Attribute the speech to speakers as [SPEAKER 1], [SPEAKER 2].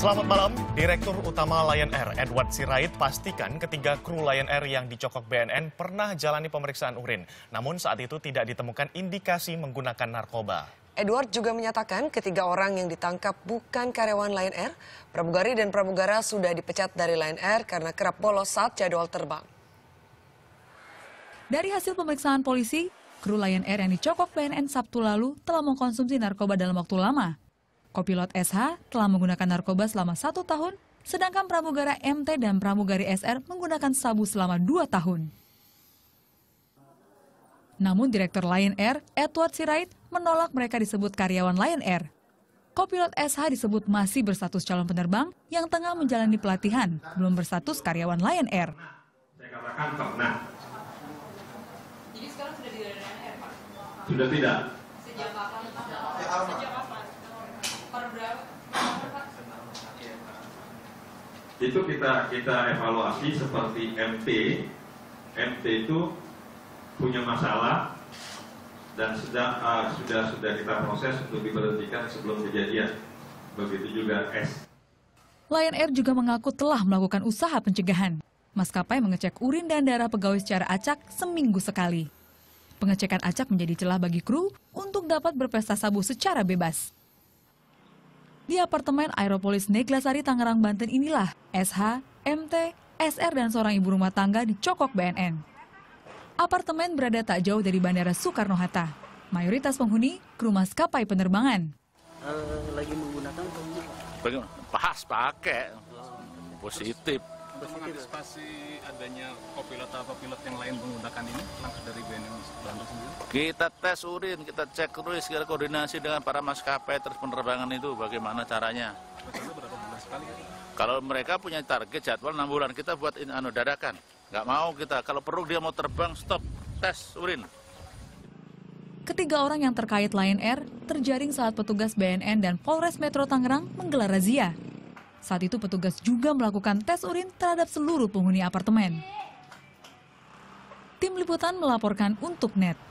[SPEAKER 1] Selamat malam, Direktur Utama Lion Air Edward Sirait pastikan ketiga kru Lion Air yang dicokok BNN pernah jalani pemeriksaan urin. Namun saat itu tidak ditemukan indikasi menggunakan narkoba.
[SPEAKER 2] Edward juga menyatakan ketiga orang yang ditangkap bukan karyawan Lion Air. Pramugari dan pramugara sudah dipecat dari Lion Air karena kerap bolos saat jadwal terbang.
[SPEAKER 3] Dari hasil pemeriksaan polisi, kru Lion Air yang dicokok BNN Sabtu lalu telah mengkonsumsi narkoba dalam waktu lama. Kopilot SH telah menggunakan narkoba selama satu tahun, sedangkan pramugara MT dan pramugari SR menggunakan sabu selama dua tahun. Namun Direktur Lion Air, Edward Sirait, menolak mereka disebut karyawan Lion Air. Kopilot SH disebut masih berstatus calon penerbang yang tengah menjalani pelatihan, belum berstatus karyawan Lion Air.
[SPEAKER 4] Saya katakan pernah.
[SPEAKER 5] Jadi sekarang sudah tidak ada Lion Air, Pak?
[SPEAKER 4] Sudah tidak. Itu kita kita evaluasi seperti MT. MT itu punya masalah dan sudah uh, sudah sudah kita proses untuk diberhentikan sebelum kejadian. Begitu juga S.
[SPEAKER 3] Lion Air juga mengaku telah melakukan usaha pencegahan. Maskapai mengecek urin dan darah pegawai secara acak seminggu sekali. Pengecekan acak menjadi celah bagi kru untuk dapat berpesta sabu secara bebas. Di apartemen Aeropolis Neglasari Tangerang, Banten inilah SH, MT, SR dan seorang ibu rumah tangga dicokok BNN. Apartemen berada tak jauh dari Bandara Soekarno-Hatta. Mayoritas penghuni kru maskapai penerbangan.
[SPEAKER 6] Eh, lagi menggunakan?
[SPEAKER 7] Bagaimana? Pas pakai positif.
[SPEAKER 8] mengantisipasi adanya kopilot atau pilot yang lain menggunakan ini langkah dari BNN
[SPEAKER 7] Kita tes urin, kita cek terus, kita koordinasi dengan para maskapai terus penerbangan itu bagaimana caranya. Kalau mereka punya target jadwal 6 bulan, kita buat in, anu dadakan. Nggak mau kita, kalau perlu dia mau terbang, stop, tes urin.
[SPEAKER 3] Ketiga orang yang terkait Lion Air terjaring saat petugas BNN dan Polres Metro Tangerang menggelar razia. Saat itu petugas juga melakukan tes urin terhadap seluruh penghuni apartemen. Tim Liputan melaporkan untuk NET.